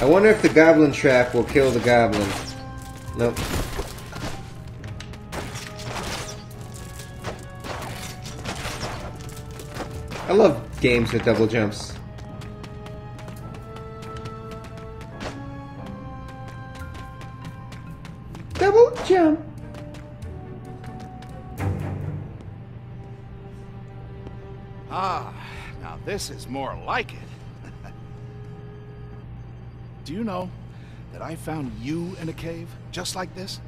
I wonder if the goblin trap will kill the goblin. Nope. I love games with double jumps. Double jump. Ah, now this is more like it. Do you know that I found you in a cave just like this?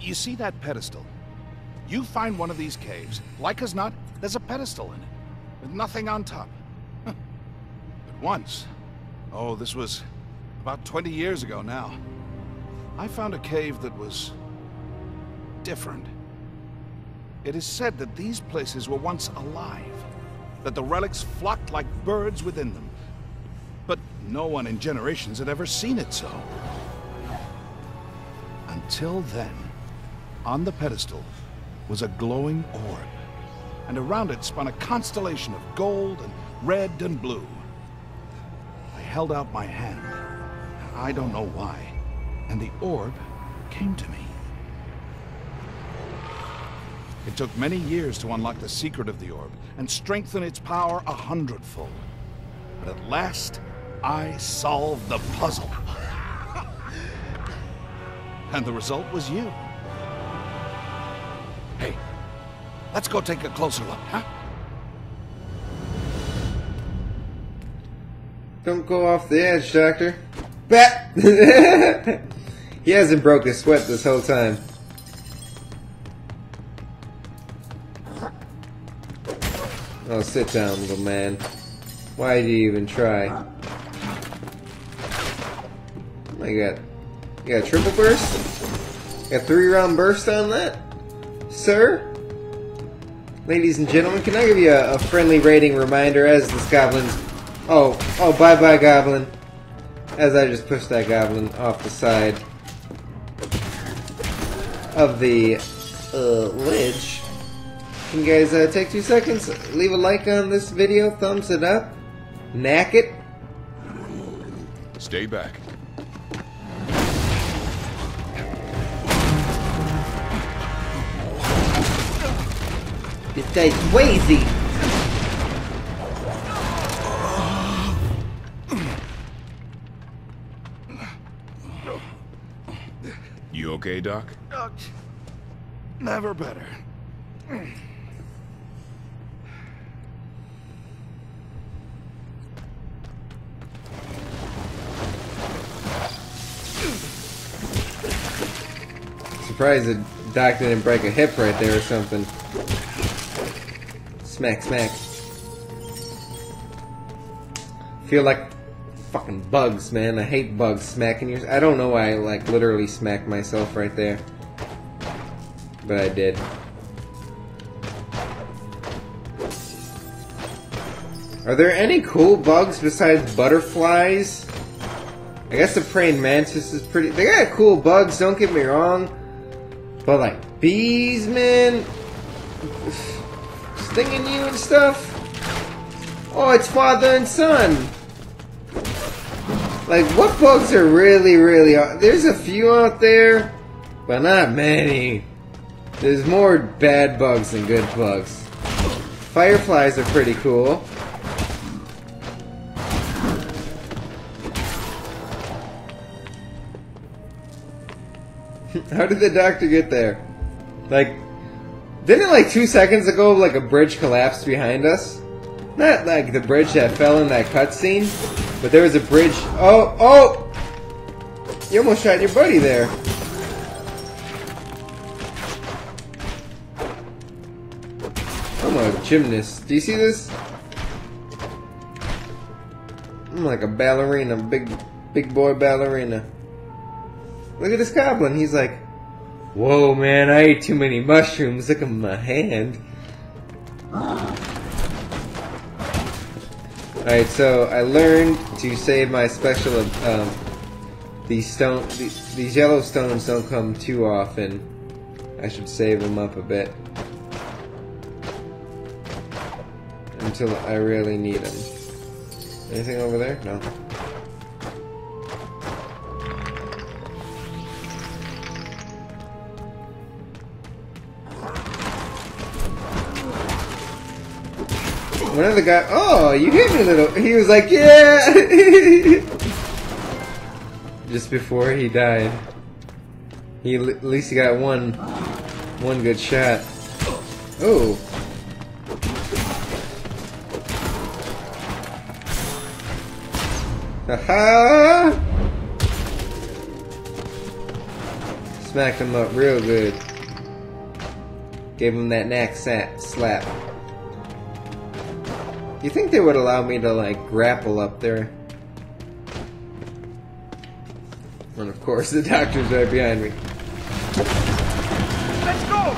You see that pedestal? You find one of these caves, like as not, there's a pedestal in it, with nothing on top. but once, oh, this was about 20 years ago now, I found a cave that was different. It is said that these places were once alive, that the relics flocked like birds within them. No one in generations had ever seen it so. Until then, on the pedestal was a glowing orb, and around it spun a constellation of gold and red and blue. I held out my hand, I don't know why, and the orb came to me. It took many years to unlock the secret of the orb and strengthen its power a hundredfold. But at last, I solved the puzzle. and the result was you. Hey, let's go take a closer look, huh? Don't go off the edge, Doctor. Bat! he hasn't broke a sweat this whole time. Oh, sit down, little man. Why do you even try? I got, you got triple burst? Got three round burst on that? Sir? Ladies and gentlemen, can I give you a, a friendly rating reminder as this goblin's... Oh, oh, bye-bye, goblin. As I just pushed that goblin off the side of the uh, ledge. Can you guys uh, take two seconds, leave a like on this video, thumbs it up, knack it. Stay back. This guy's crazy. You okay, Doc? Uh, never better. Surprised the doc didn't break a hip right there or something. Smack, smack. Feel like fucking bugs, man. I hate bugs smacking your. I don't know why I like literally smacked myself right there, but I did. Are there any cool bugs besides butterflies? I guess the praying mantis is pretty. They got cool bugs. Don't get me wrong, but like bees, man, stinging you and stuff. Oh, it's father and son. Like, what bugs are really, really... There's a few out there, but not many. There's more bad bugs than good bugs. Fireflies are pretty cool. How did the doctor get there? Like, didn't like two seconds ago, like a bridge collapsed behind us? Not like the bridge that fell in that cutscene, but there was a bridge. Oh, oh! You almost shot your buddy there. I'm a gymnast. Do you see this? I'm like a ballerina, big, big boy ballerina. Look at this goblin. He's like, Whoa, man, I ate too many mushrooms. Look at my hand. Alright, so I learned to save my special, um, these stone, these, these yellow stones don't come too often. I should save them up a bit. Until I really need them. Anything over there? No. One of the guy. Oh, you hit me, a little. He was like, yeah. Just before he died, he at least he got one, one good shot. Oh. Haha! Smacked him up real good. Gave him that neck slap. You think they would allow me to like grapple up there? And of course the doctor's right behind me. Let's go!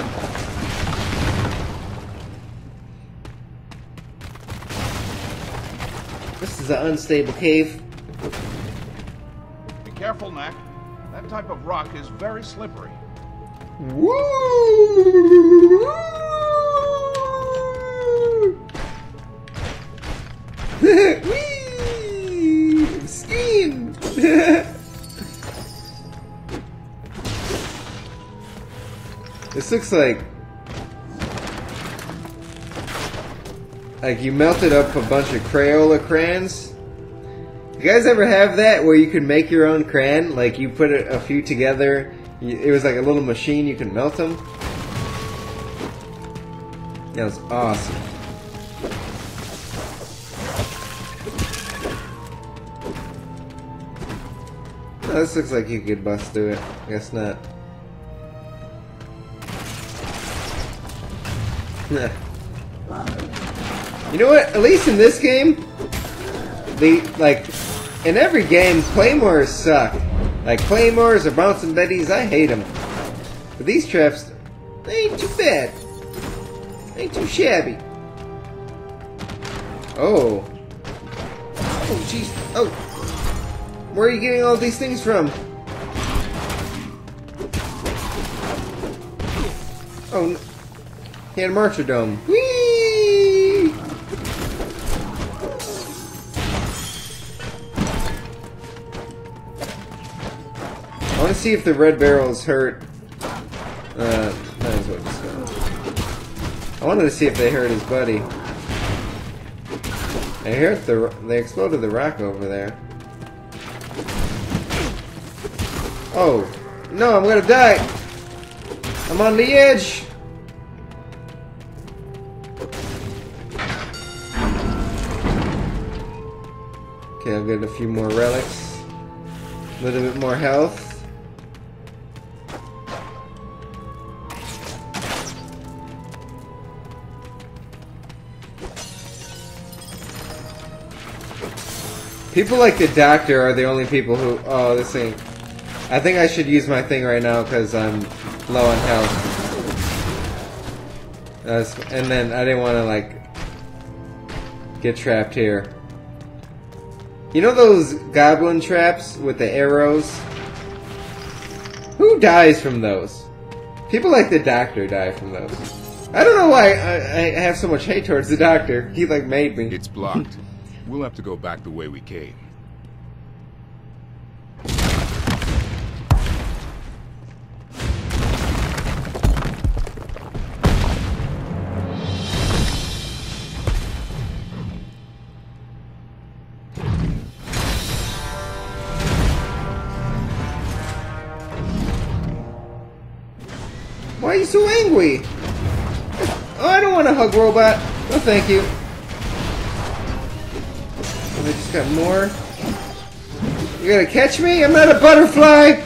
This is an unstable cave. Be careful, Knack. That type of rock is very slippery. Woo! Whee! This looks like like you melted up a bunch of Crayola crayons. You guys ever have that where you can make your own crayon? Like you put a few together, it was like a little machine you can melt them. That was awesome. This looks like you could bust through it. Guess not. you know what? At least in this game, the like in every game, claymores suck. Like claymores or bouncing betties, I hate them. But these traps, they ain't too bad. They ain't too shabby. Oh. Oh, jeez. Oh. Where are you getting all these things from? Oh, he had a martyrdom. Whee! I want to see if the red barrels hurt. Uh, just. I wanted to see if they hurt his buddy. I heard the they exploded the rock over there. Oh no! I'm gonna die. I'm on the edge. Okay, I'll get a few more relics. A little bit more health. People like the doctor are the only people who. Oh, this thing. I think I should use my thing right now because I'm low on health. That's, and then I didn't want to like get trapped here. You know those goblin traps with the arrows? Who dies from those? People like the doctor die from those. I don't know why I, I have so much hate towards the doctor. He like made me. It's blocked. we'll have to go back the way we came. You so angry? Oh, I don't want to hug robot. No, thank you. I just got more. You gonna catch me? I'm not a butterfly!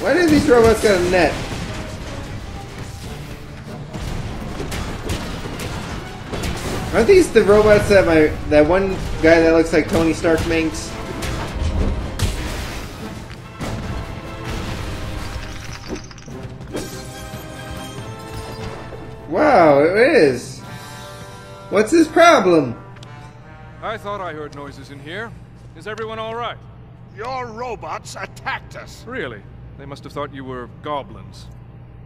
Why do these robots got a net? Aren't these the robots that my that one guy that looks like Tony Stark makes? Wow, it is. What's his problem? I thought I heard noises in here. Is everyone all right? Your robots attacked us. Really? They must have thought you were goblins.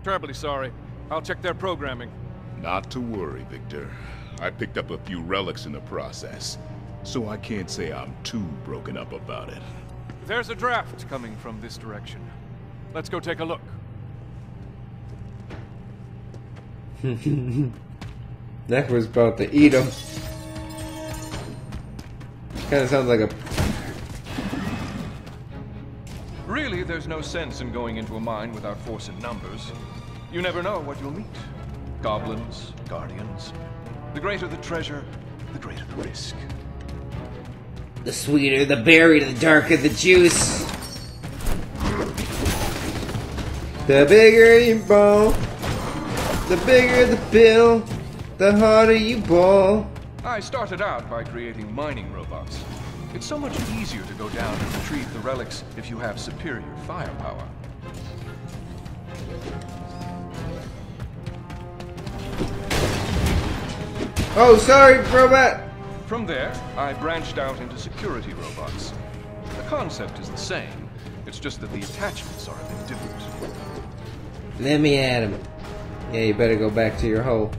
Terribly sorry. I'll check their programming. Not to worry, Victor. I picked up a few relics in the process, so I can't say I'm too broken up about it. There's a draft coming from this direction. Let's go take a look. that was about to eat him. Kind of sounds like a. Really, there's no sense in going into a mine without force in numbers. You never know what you'll meet. Goblins, guardians. The greater the treasure, the greater the risk. The sweeter the berry, the darker the juice. The bigger you ball, the bigger the bill, the harder you ball. I started out by creating mining robots. It's so much easier to go down and retrieve the relics if you have superior firepower. Oh, sorry, robot. From there, I branched out into security robots. The concept is the same, it's just that the attachments are a bit different. Let me at him. Yeah, you better go back to your hole.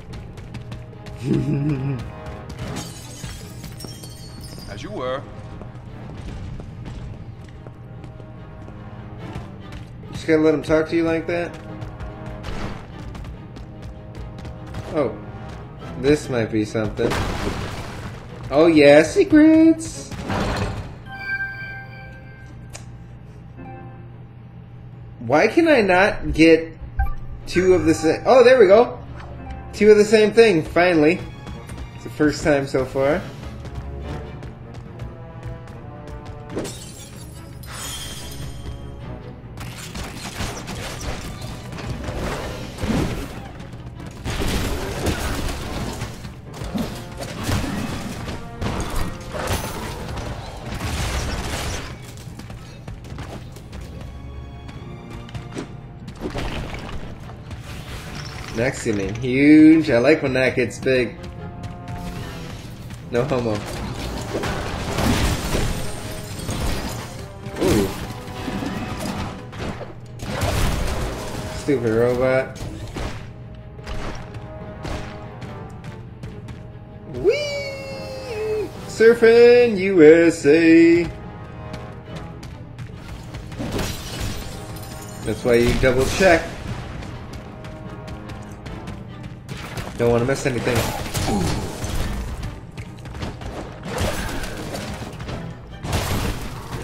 As you were, Just gotta let him talk to you like that? Oh. This might be something. Oh yeah, secrets! Why can I not get two of the same... Oh, there we go! Two of the same thing, finally. It's the first time so far. Next to me, huge. I like when that gets big. No homo. Ooh. Stupid robot. Whee! Surfing USA. That's why you double check. Don't want to miss anything.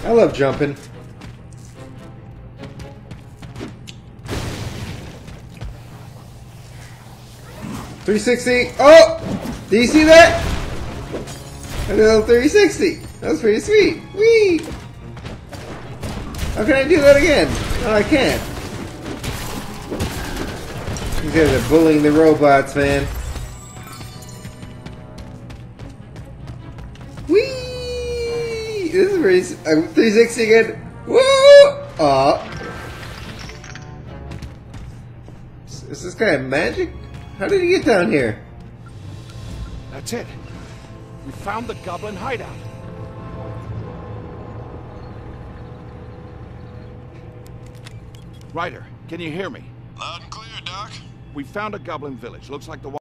I love jumping. Three sixty. Oh, do you see that? A little three sixty. That was pretty sweet. Wee. How can I do that again? Oh, I can't. You guys are bullying the robots, man. Whee! This is very s- uh, 360 again. Woo! Aw. Is this guy magic? How did he get down here? That's it. We found the goblin hideout. Ryder, can you hear me? Loud and clear, Doc. We found a goblin village. Looks like the.